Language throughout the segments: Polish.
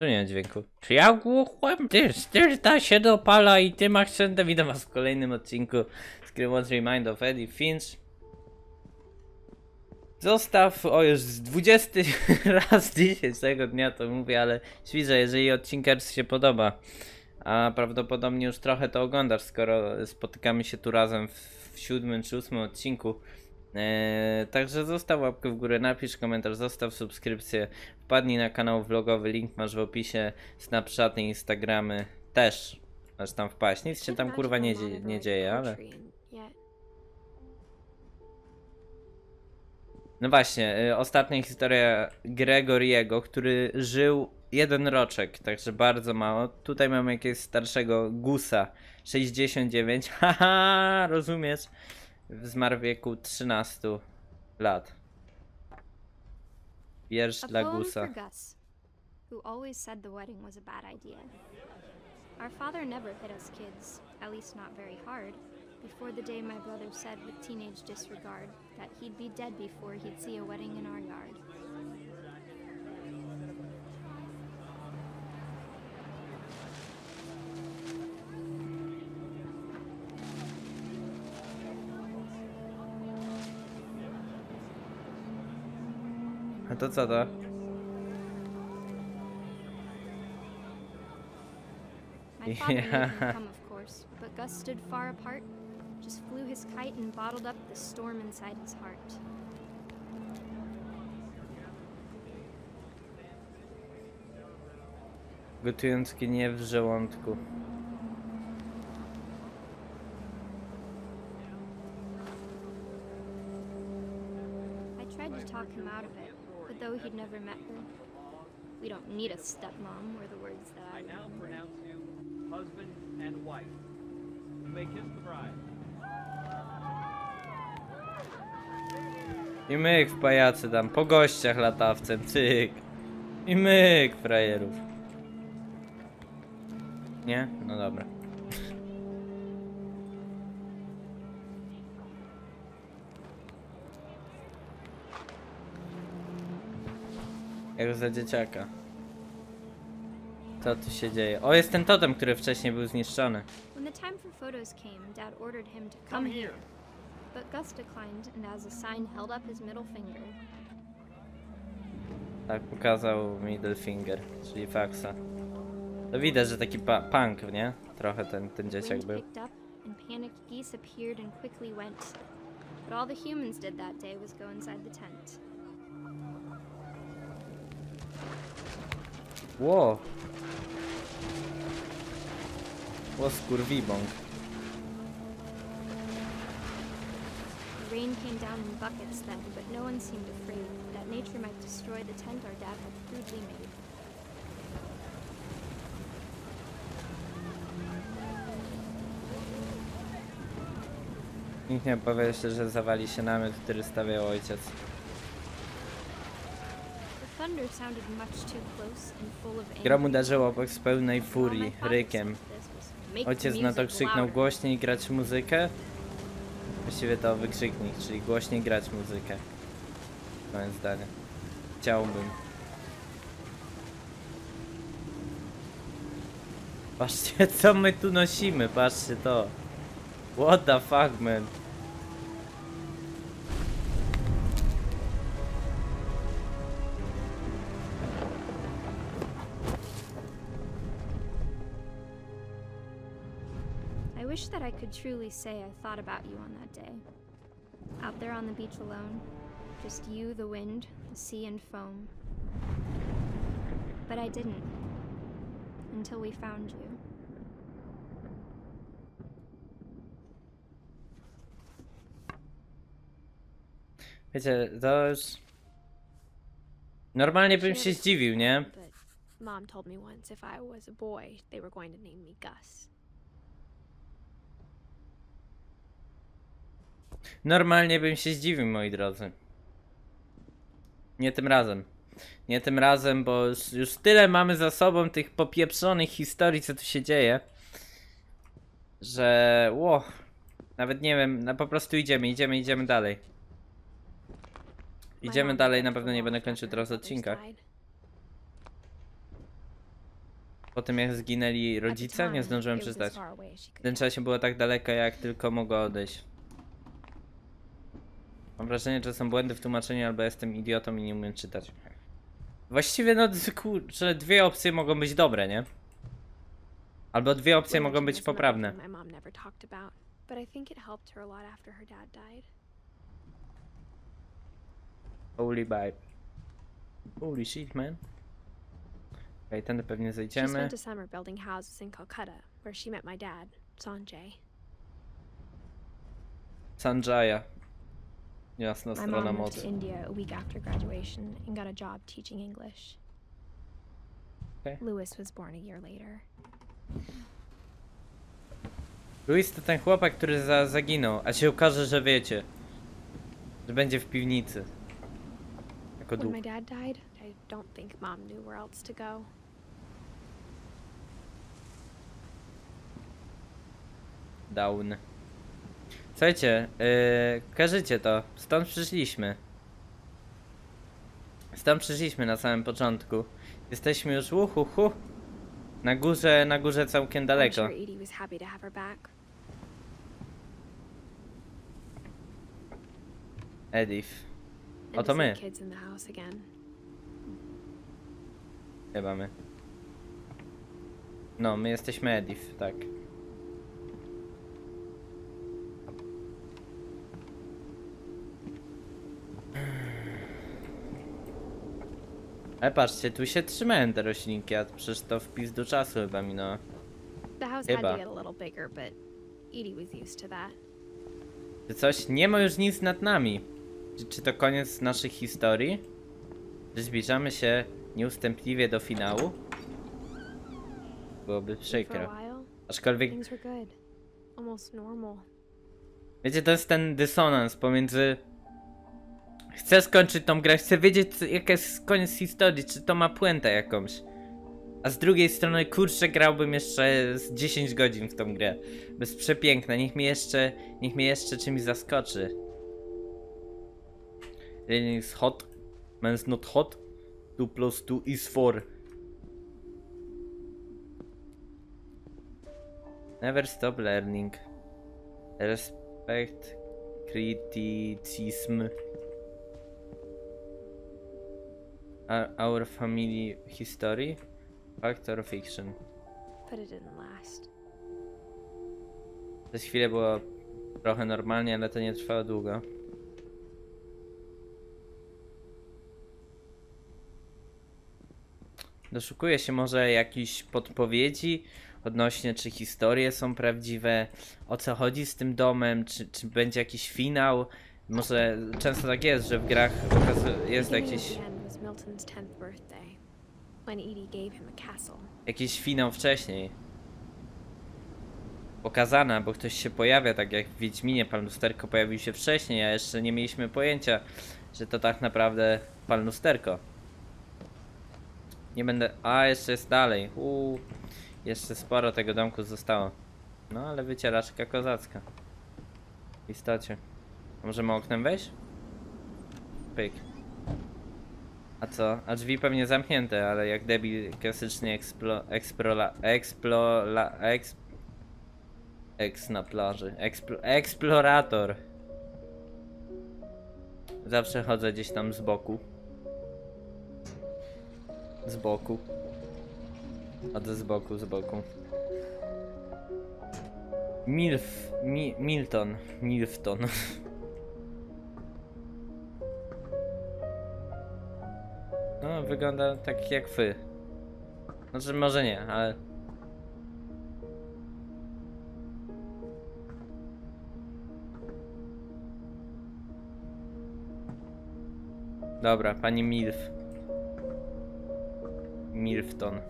Tu nie ma dźwięku. Czy ja głuchłem? Ty, styrta się dopala i tym akcentem witam was w kolejnym odcinku z gry Remind of Eddie Finch. Zostaw, o już z 20 raz dzisiejszego dnia to mówię, ale widzę, jeżeli odcinkers się podoba, a prawdopodobnie już trochę to oglądasz, skoro spotykamy się tu razem w, w siódmym czy ósmym odcinku. Eee, także zostaw łapkę w górę, napisz komentarz, zostaw subskrypcję, wpadnij na kanał vlogowy, link masz w opisie, Snapchaty, Instagramy też masz tam wpaść. Nic się tam kurwa nie, nie dzieje, ale... No właśnie, y, ostatnia historia Gregoriego, który żył jeden roczek, także bardzo mało. Tutaj mamy jakiegoś starszego Gusa, 69, haha, rozumiesz? Zmarł w wieku 13 lat. Wiersz dla Gusa. Gus, who always said the wedding was a bad idea. Our father never hit us kids, at least not very hard, before the day my brother said with teenage disregard that he'd be dead before he'd see a wedding in our yard. To co to? My father Yeah. him come, of course, but Gus stood far apart, just flew his kite and bottled up the storm inside his heart. Gotując gniew w żołądku. I tried to talk him out of it, though he'd never met her, we don't need a stepmom, were the words that I I now remember. pronounce you husband and wife. You may kiss the bride. I myk w pajacy tam, po gościach latawcem, cyk. I myk, frajerów. Nie? No dobra. Jak za dzieciaka. Co tu się dzieje? O, jest ten totem, który wcześniej był zniszczony. When the time for photos came, Dad ordered him to come, Come here. here. But Gus declined and, as a sign, held up his middle finger. Tak pokazał middle finger, czyli faxa. To widać, że taki punk, nie? Trochę ten, ten dzieciak był. and panicked geese appeared and quickly went. But all the humans did that day was go inside the tent. Ło! Ło skurwibąk. The rain came down in buckets then, but no one seemed afraid that nature might destroy the tent our dad had crudely made. Nikt nie opowie się, że zawali się namiot, który stawiał ojciec. Anger. uderzył obok z pełnej furii, rykiem. said to this was, "Make the Ojciec na to krzyknął louder." głośniej grać muzykę. Właściwie to wykrzyknik, czyli głośniej grać muzykę. Moje zdanie. Chciałbym. Patrzcie co my tu nosimy, patrzcie to. What the fuck man. Could truly say I thought about you on that day. Out there on the beach alone, just you, the wind, the sea, and foam. But I didn't. Until we found you. Wiecie, to już... Normalnie bym się Shit. zdziwił, nie? But mom told me once if I was a boy, they were going to name me Gus. Normalnie bym się zdziwił, moi drodzy. Nie tym razem. Nie tym razem, bo już, tyle mamy za sobą tych popieprzonych historii, co tu się dzieje, że ło, nawet nie wiem, no po prostu idziemy, idziemy, idziemy dalej. My Idziemy dalej, na pewno nie będę kończył teraz odcinka. Po tym jak zginęli rodzice, nie zdążyłem przeczytać. W tym czasie było tak daleko, jak tylko mogło odejść. Mam wrażenie, że są błędy w tłumaczeniu, albo jestem idiotą i nie umiem czytać. Właściwie, no, że dwie opcje mogą być dobre, nie? Albo dwie opcje mogą być poprawne. Holy Bible. Holy shit, man. Okej, tędy pewnie She zejdziemy. spent a summer building houses in Calcutta, where she met my dad, Sanjay. Sanjaya. Jasna My strona mom moved mocy. to India a week after graduation and got a job teaching English. Okay. Lewis was born a year later. Luis to ten chłopak, który za, zaginął, a się okaże, że wiecie. Że będzie w piwnicy. Jako When duch. my dad died, I don't think mom knew where else to go. Down. Słuchajcie, yy, to. Stąd przyszliśmy. Stąd przyszliśmy na samym początku. Jesteśmy już uhuhu. Na górze, na górze całkiem daleko. Edith. And O, to to see my. Chyba my. No, my jesteśmy Edith, tak. Ale patrzcie, tu się trzymają te roślinki, a przecież to wpis do czasu chyba minęło. Chyba. Czy coś? Nie ma już nic nad nami. Czy, czy to koniec naszych historii? Czy zbliżamy się nieustępliwie do finału? Byłoby przykro. Aczkolwiek. Wiecie, to jest ten dysonans pomiędzy. Chcę skończyć tą grę, chcę wiedzieć, co- jaka jest koniec historii, czy to ma puentę jakąś. A z drugiej strony, kurczę, grałbym jeszcze z 10 godzin w tą grę. Bez przepiękna, niech mnie jeszcze, niech mnie jeszcze czymś zaskoczy. Jeden is hot, man's not hot. 2 plus 2 is 4. Never stop learning. Respect criticism. Our, family history? Fact or fiction? But it didn't last. Przez chwilę było trochę normalnie, ale to nie trwało długo. Doszukuję się może jakichś podpowiedzi odnośnie czy historie są prawdziwe, o co chodzi z tym domem, czy, czy będzie jakiś finał. Może często tak jest, że w grach jest jakiś, Milton's 10th birthday, when Edie gave him a castle. jakiś finał wcześniej. Pokazana, bo ktoś się pojawia, tak jak w Wiedźminie pan Lusterko pojawił się wcześniej, a jeszcze nie mieliśmy pojęcia, że to tak naprawdę pan Lusterko. Nie będę... A, jeszcze jest dalej. Uuu, jeszcze sporo tego domku zostało. No, ale wycieraczka kozacka. W istocie. Możemy oknem wejść? Pyk. A co? A drzwi pewnie zamknięte, ale jak debil klasycznie eksplo... Eks... Eks na plaży. Eksplorator. Zawsze chodzę gdzieś tam z boku. Z boku. Chodzę z boku, z boku. Milf... Mi... Milton. Milfton. No, wygląda tak jak wy. Znaczy, może nie, ale... Dobra, pani Milf. Milfton.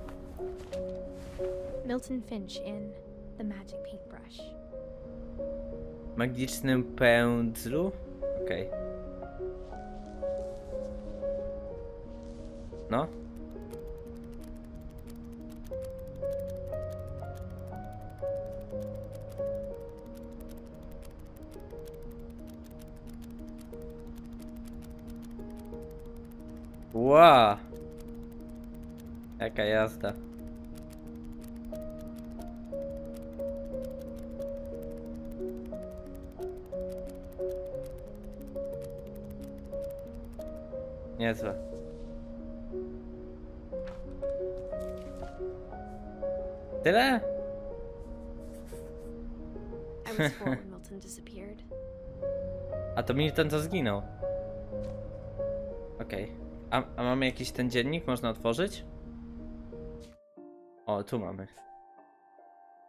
Milton Finch in The Magic Paintbrush. Magicznym pędzlu? Okej. No. Ła! Wow. Jaka jazda. Niezłe. Tyle? A to Milton to zginął. Okej. A, a mamy jakiś ten dziennik? Można otworzyć? O, tu mamy.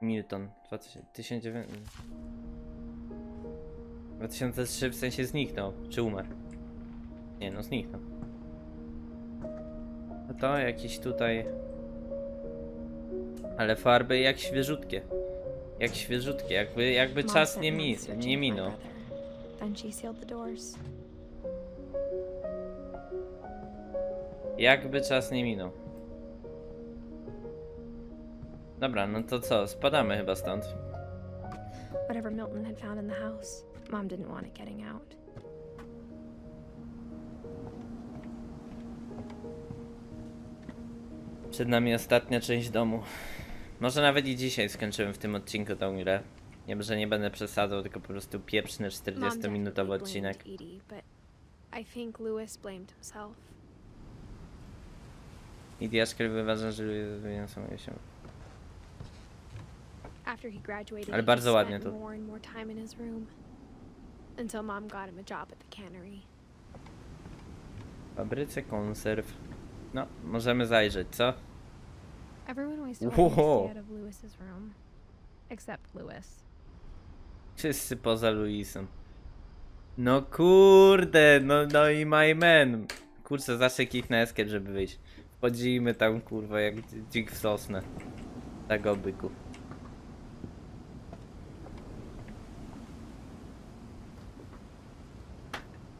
Milton. 2000 1900 2003 w sensie zniknął. Czy umarł? Nie no, zniknął. No to jakieś tutaj... Ale farby jak świeżutkie. Jak świeżutkie, jakby, jakby czas nie, mi, nie minął. the doors. Jakby czas nie minął. Dobra, no to co? Spadamy chyba stąd. Whatever Milton had found in the house, Mom didn't want it getting out. Przed nami ostatnia część domu. Może nawet i dzisiaj skończymy w tym odcinku tą grę. Nie wiem, że nie będę przesadzał, tylko po prostu pieprzny Mom 40-minutowy definitely odcinek. Edie, Diaszker uważa, że się. After he graduated, Ale bardzo ładnie to. Until Mom got him a job at the cannery. W fabryce konserw. No, możemy zajrzeć, co? Everyone always told me to stay out of Lewis's room. Except Lewis. Wszyscy poza Luisem. No kurde, no, no i my man. Kurczę, zawsze kliknę escape, żeby wyjść. Wchodzimy tam, kurwa, jak dzik w sosnę. Tak obyku.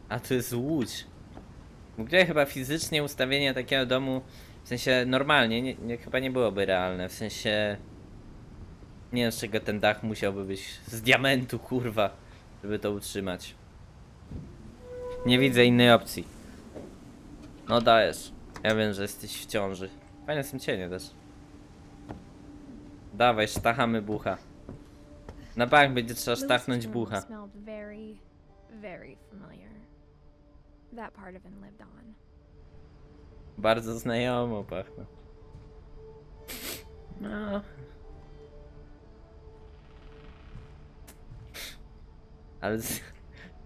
A to jest łódź. W ogóle chyba fizycznie ustawienie takiego domu, w sensie normalnie, nie, nie, chyba nie byłoby realne. W sensie... Nie wiem z czego ten dach musiałby być z diamentu, kurwa, żeby to utrzymać. Nie widzę innej opcji. No dajesz. Ja wiem, że jesteś w ciąży. Fajne są cienie też. Dawaj, sztachamy bucha. Na bank będzie trzeba sztachnąć bucha. That part of him lived on. Bardzo znajomo pachną. No. Ale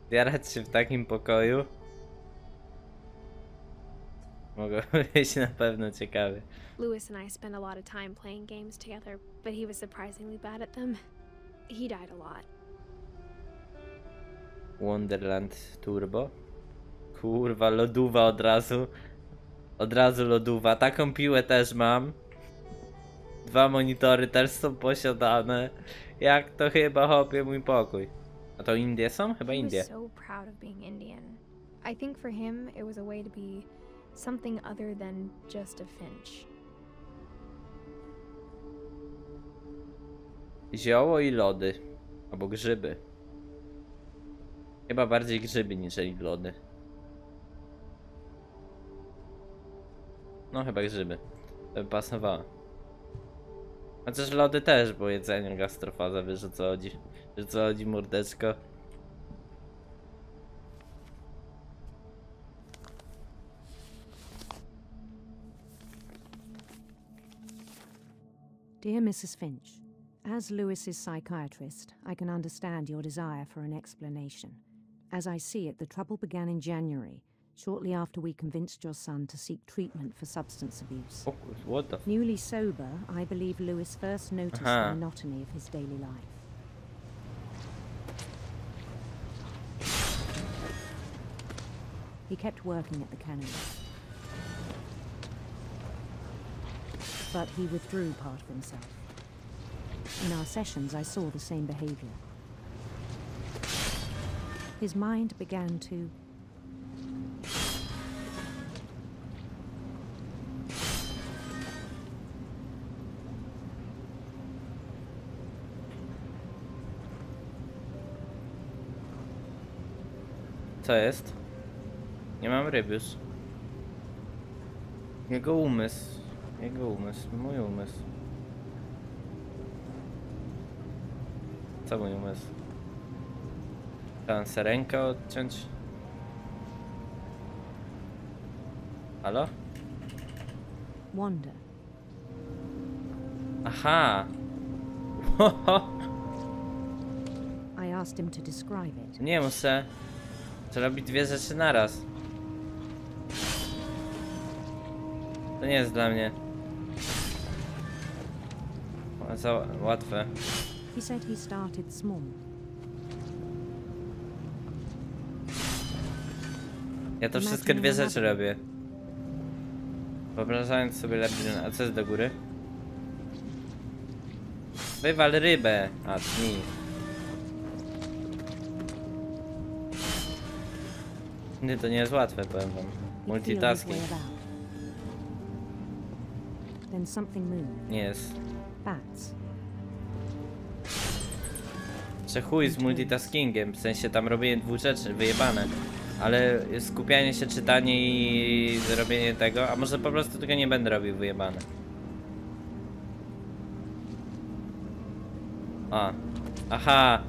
zjarać się w takim pokoju mogło być na pewno ciekawe. Lewis and I spent a lot of time playing games together, but he was surprisingly bad at them. He died a lot. Wonderland Turbo. Kurwa, loduwa od razu. Od razu loduwa. Taką piłę też mam. Dwa monitory też są posiadane. Jak to chyba hopie mój pokój. A to Indie są? Chyba Indie. so proud of being Indian. I think for him, it was a way to be something other than just a Finch. Zioło i lody. Albo grzyby. Chyba bardziej grzyby niżeli lody. No chyba grzyby. Chociaż lody też, bo jedzenie gastrofaza, wiesz o co chodzi. Wiesz co chodzi mordeczko. Dear Mrs. Finch, as Lewis's psychiatrist, I can understand your desire for an explanation. As I see it, the trouble began in January, shortly after we convinced your son to seek treatment for substance abuse. What the. Newly sober, I believe Lewis first noticed Aha. the monotony of his daily life. He kept working at the cannery. But he withdrew part of himself. In our sessions, I saw the same behavior. His mind began to Co jest? Nie mam ryb już. Jego umysł. Jego umysł. Mój umysł. Co mój umysł? Trzeba sobie rękę odciąć? Halo? Wander. Aha! I asked him to describe it. Nie muszę. To robi dwie rzeczy naraz. To nie jest dla mnie. Za łatwe. He said he started small. Ja to wszystkie dwie rzeczy robię. Wyobrażając sobie labirynt. A co jest do góry? Wywal rybę! A, tni. Nie, to nie jest łatwe, powiem wam. Multitasking nie jest. Chuj z multitaskingiem, w sensie tam robienie dwóch rzeczy, wyjebane. Ale skupianie się, czytanie i zrobienie tego, a może po prostu tego nie będę robił wyjebane. A. Aha,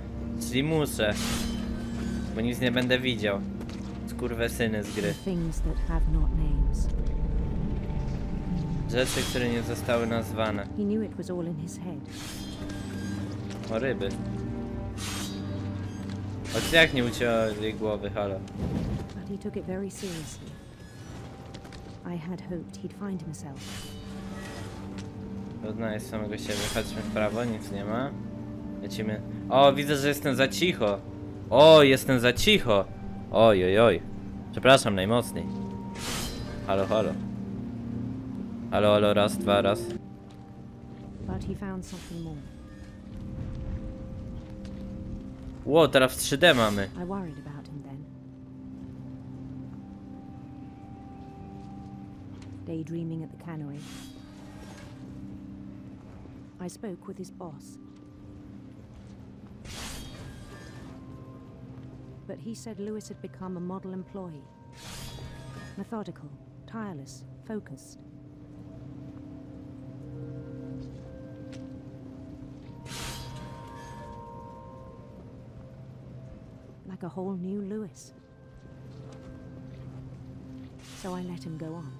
czyli muszę. Bo nic nie będę widział. Skurwe syny z gry. Rzeczy, które nie zostały nazwane. O ryby. Co jak nie ucięła jej głowy, halo. But he took it very seriously. I had hoped he'd find himself. Odnaleźć samego siebie. Chodźmy w prawo, nic nie ma. Lecimy. O, widzę, że jestem za cicho. O, jestem za cicho. Oj, oj, oj. Przepraszam najmocniej. Halo, halo. Halo, halo, raz, dwa, raz. But he found something more. Ło, teraz w 3D mamy. I worried about him then. Daydreaming at the cannery. I spoke with his boss. But he said Lewis had become a model employee. Methodical, tireless, focused. like a whole new Lewis. So I let him go on.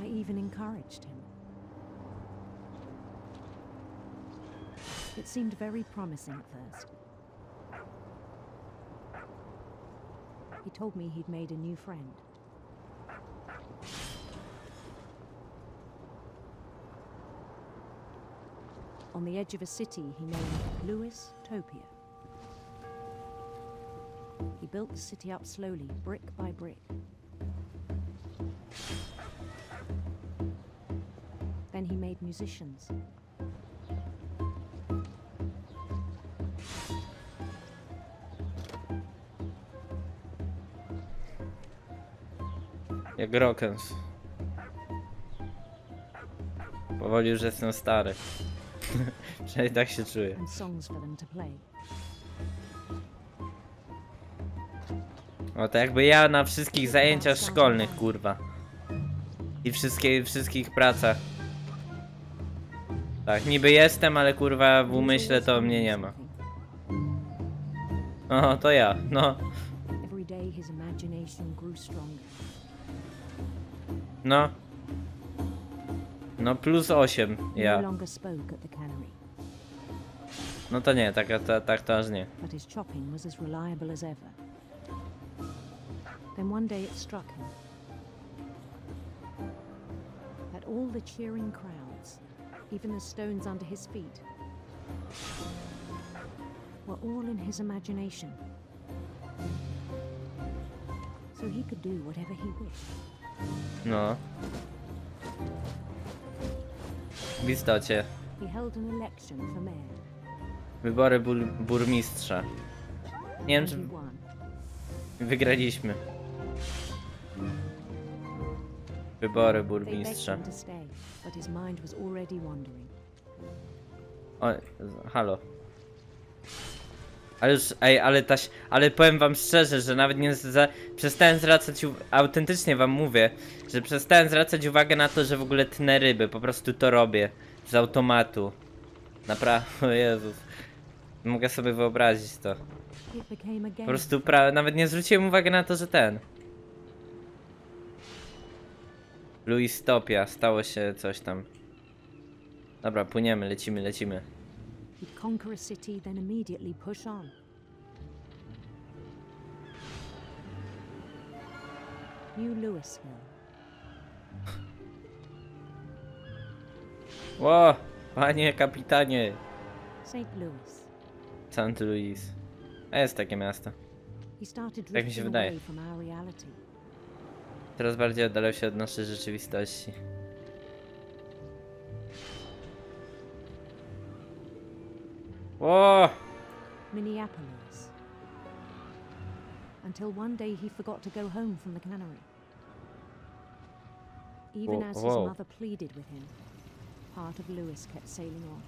I even encouraged him. It seemed very promising at first. He told me he'd made a new friend. On the edge of a city he named Lewis Topia. He built the city up slowly, brick by brick. Then he made musicians. Jak Rockens. Powoli już jestem stary. Przynajmniej tak się czuję. O, to jakby ja na wszystkich zajęciach szkolnych, kurwa. I wszystkie, wszystkich pracach. Tak, niby jestem, ale kurwa w umyśle to mnie nie ma. O, to ja, no. Every day his imagination grew stronger. No. No plus 8, He no ja. longer spoke at the cannery, No to nie, tak, tak, tak to aż nie. but his chopping was as reliable as ever. Then one day it struck him that all the cheering crowds, even the stones under his feet, were all in his imagination. So he could do whatever he wished. No. W istocie. Wybory bur burmistrza. Nie wiem, czy wygraliśmy. Wybory burmistrza. him to Ale już, ej, ale taś, ale powiem wam szczerze, że nawet nie za, przestałem zwracać, autentycznie wam mówię, że przestałem zwracać uwagę na to, że w ogóle tnę ryby, po prostu to robię, z automatu. Naprawdę, Jezus. Mogę sobie wyobrazić to. Po prostu pra... nawet nie zwróciłem uwagi na to, że ten. Luis Topia, stało się coś tam. Dobra, płyniemy, lecimy, lecimy. He'd conquer a city, then immediately push on. New Louisville. Ło, panie kapitanie. St. Louis. St. Louis. A jest takie miasto. Tak mi się wydaje. Teraz bardziej oddalał się od naszej rzeczywistości. Ło! Minneapolis. Until one day he forgot to go home from the cannery. Even Whoa- as his mother pleaded with him, part of Lewis kept sailing on.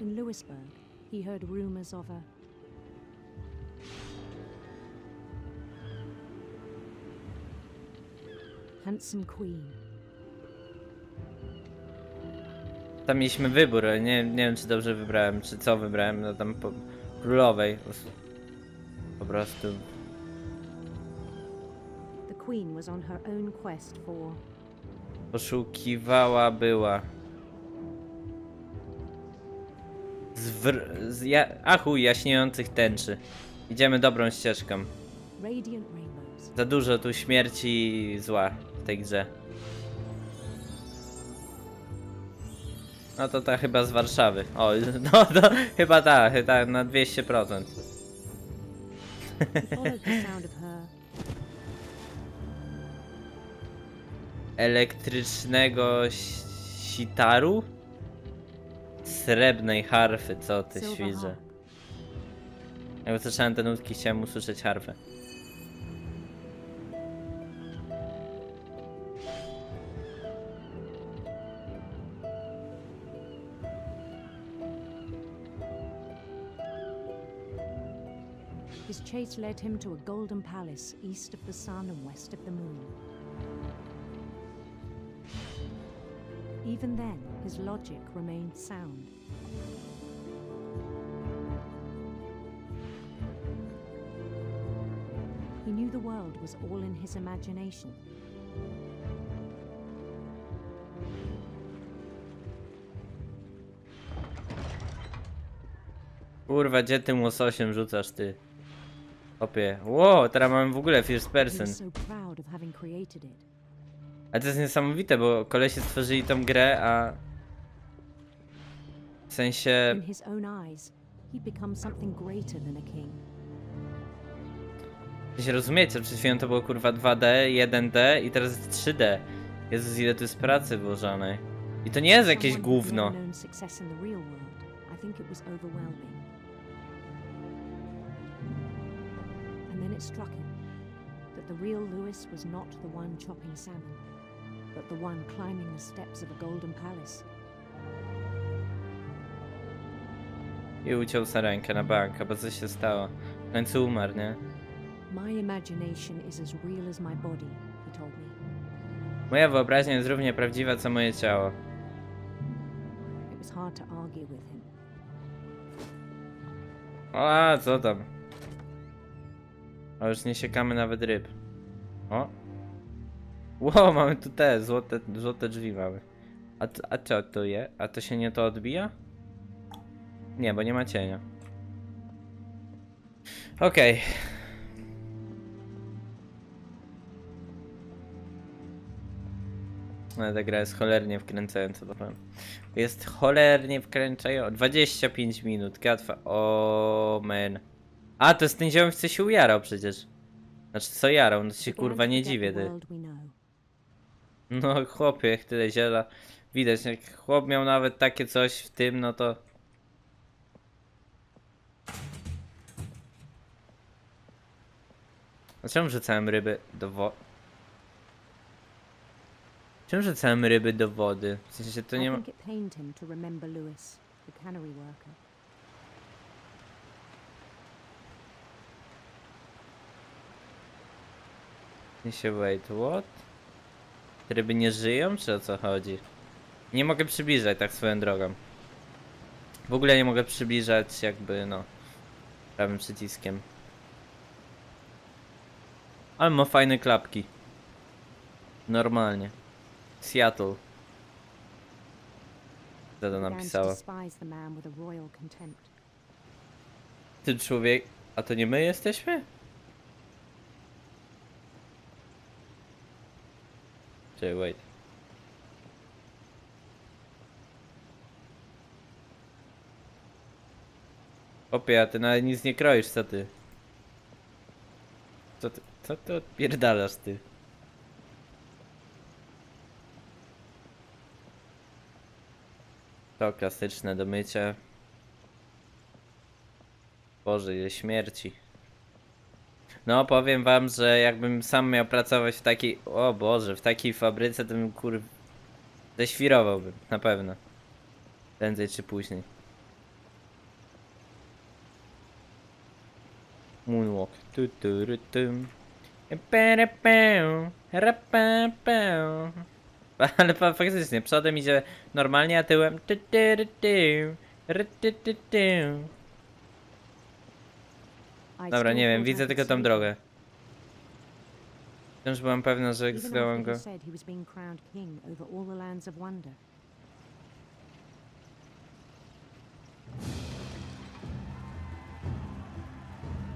In Lewisburg, he heard rumors of a handsome queen. Tam mieliśmy wybór, ale nie, nie wiem czy dobrze wybrałem, czy co wybrałem, no tam po królowej. Po prostu-. The queen was on her own quest for Poszukiwała była. Zwr... Z ja... A chuj, jaśniejących tęczy. Idziemy dobrą ścieżką. Za dużo tu śmierci i zła w tej grze. No to ta chyba z Warszawy. O, no to chyba ta, chyba na 200%. He followed the sound of her Elektrycznego sitaru? Srebrnej harfy, co ty harp. Jak usłyszałem te nutki, chciałem usłyszeć harfę. Chase led him to a golden palace east of the sun and west of the moon. Even then, his logic remained sound. He knew the world was all in his imagination. Kurwa, gdzie tym łososiem rzucasz ty? Opie. Ło, teraz mamy w ogóle first person. was so proud of having created it. A to jest niesamowite, bo kolesie stworzyli tą grę, a... W sensie... Wy się rozumiecie, przed chwilą to było kurwa 2D, 1D i teraz jest 3D. Jezus, ile tu jest pracy włożonej. I to nie jest jakieś gówno. I think it was overwhelming. It struck him that the real Lewis was not the one chopping salmon, but the one climbing the steps of a golden palace. I uciął sobie rękę na bank, bo coś się stało. W końcu umarł, nie? My imagination is as real as my body, he told me. Moja wyobraźnia jest równie prawdziwa, co moje ciało. It was hard to argue with him. A, co tam? A już nie siekamy nawet ryb. O! Ło, mamy tu te złote, złote drzwi mamy. A, t- a co to je? A to się nie to odbija? Nie, bo nie ma cienia. Okej. No, ta gra jest cholernie wkręcająca, to powiem. Jest cholernie wkręcająca. 25 minut, gatwa. O man. A, to jest ten ziomek, co się ujarał przecież. Znaczy, co jarał? No to się kurwa nie dziwię, ty. No chłopie, jak tyle ziela. Widać, jak chłop miał nawet takie coś w tym, no to... A czemu rzucałem ryby do wo... Czemu rzucałem ryby do wody? W sensie to nie ma... think it pained him to remember Lewis, the cannery worker. Nie się wait, what? Ryby nie żyją, czy o co chodzi? Nie mogę przybliżać tak swoją drogą. W ogóle nie mogę przybliżać jakby, no, prawym przyciskiem. Ale ma fajne klapki. Normalnie. Seattle. To napisała? Ty człowiek... A to nie my jesteśmy? Czekaj, wait. Opie, a ty nawet nic nie kroisz, co ty? Co ty, co ty odpierdalasz, ty? To klasyczne do mycia. Boże, ile śmierci. No, powiem wam, że jakbym sam miał pracować w takiej... O Boże, w takiej fabryce, to bym kur... Ześwirowałbym, na pewno. Prędzej czy później. Moonwalk. Tu, tu, ru, tum. Ale fa- faktycznie, przodem idzie normalnie, a tyłem... tu, tu, ru, tu, ru, tu, tu, tu. Dobra, nie wiem, widzę tylko tą drogę. Wciąż byłam pewna, że zdołam go.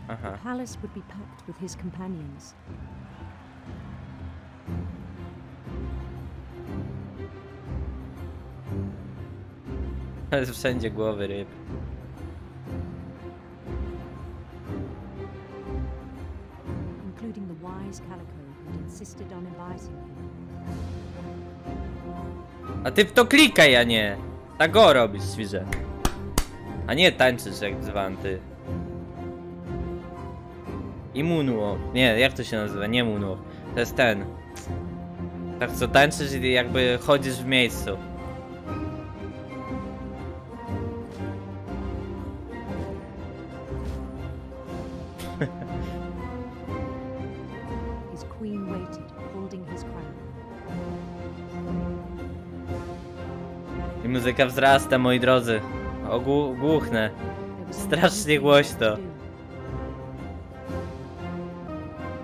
all the Aha. palace would be packed with his companions. Ale wszędzie głowy ryb. Including the wise Calico who insisted on him. A ty w to klikaj, a nie! Tak go robisz, świrze. A nie tańczysz jak zwanty. I. Nie, jak to się nazywa? Nie moonwalk. To jest ten. Tak co tańczysz i jakby chodzisz w miejscu. Muzyka wzrasta, moi drodzy. Only Strasznie głośno.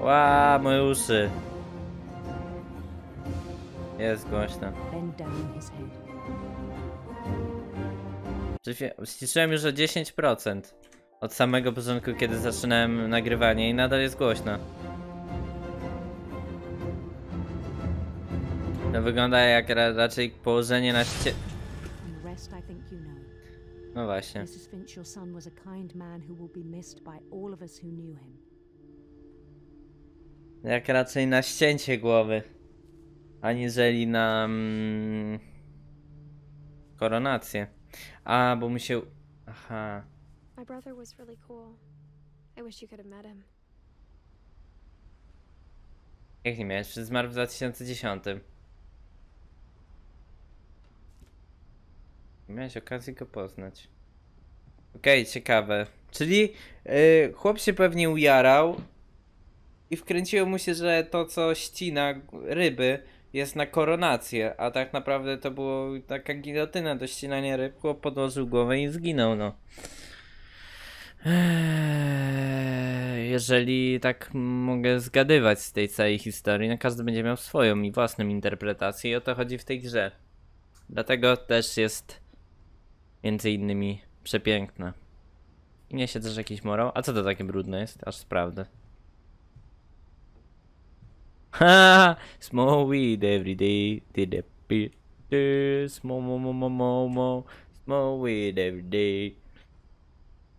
Ła, moje uszy. Jest głośno. Ściszyłem już o 10% od samego początku, kiedy zaczynałem nagrywanie i nadal jest głośno. To wygląda jak ra raczej położenie na ście... Rest I think you know. No właśnie. Mrs. Finch, your son was a kind man who will be missed by all of us who knew him. Jak raczej na ścięcie głowy. Aniżeli na... Mm, koronację. A, bo mu się... Aha. My brother was really cool. I wish you could have met him. Jak nie miałeś? Zmarł w 2010. Miałeś okazję go poznać. Okej, ciekawe. Czyli yy, chłop się pewnie ujarał i wkręciło mu się, że to co ścina ryby jest na koronację, a tak naprawdę to było taka gilotyna do ścinania ryb. Chłop podłożył głowę i zginął, no. Eee, Jeżeli tak mogę zgadywać z tej całej historii, no każdy będzie miał swoją i własną interpretację i o to chodzi w tej grze. Dlatego też jest między innymi przepiękna. I niesie też jakiś morał. A co to takie brudne jest? Aż sprawdzę. Ha! Smoke weed every day. Did a bit. Smoke, mo, mo, mo, weed every day.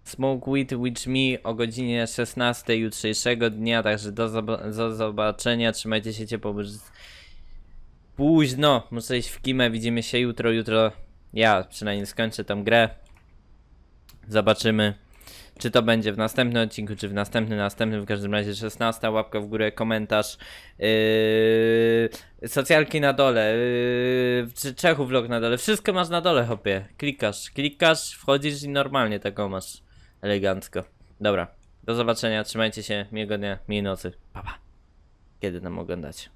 Smoke Weed Witch Me o godzinie 16 jutrzejszego dnia, także do, do zobaczenia, trzymajcie się ciepło, bo późno, muszę iść w kimę, widzimy się jutro, jutro ja przynajmniej skończę tą grę, zobaczymy czy to będzie w następnym odcinku, czy w następnym, następnym, w każdym razie 16, łapka w górę, komentarz, yy, socjalki na dole, yy, czy Czechu vlog na dole, wszystko masz na dole, hopie, klikasz, klikasz, wchodzisz i normalnie taką masz, elegancko. Dobra, do zobaczenia, trzymajcie się, miłego dnia, miłej nocy, pa pa. kiedy nam oglądacie.